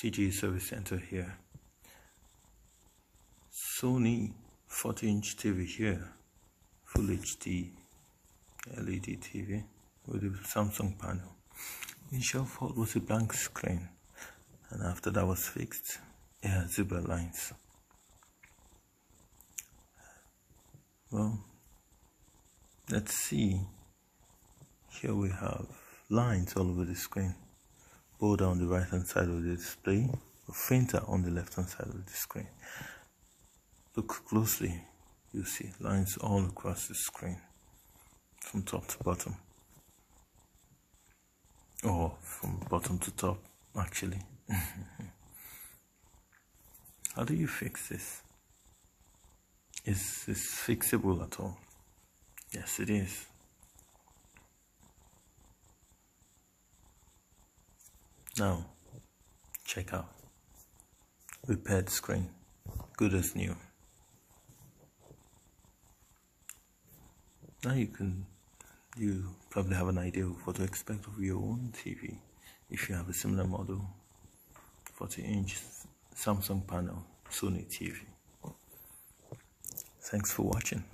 TG Service Center here. Sony 40 inch TV here, Full HD LED TV with a Samsung panel. Initial fault was a blank screen, and after that was fixed, it had zebra lines. Well, let's see. Here we have lines all over the screen border on the right hand side of the display, a fainter on the left hand side of the screen. Look closely, you see lines all across the screen from top to bottom, or from bottom to top, actually. How do you fix this? Is this fixable at all? Yes, it is. Now, check out repaired screen, good as new. Now you can, you probably have an idea of what to expect of your own TV if you have a similar model 40 inch Samsung panel Sony TV. Thanks for watching.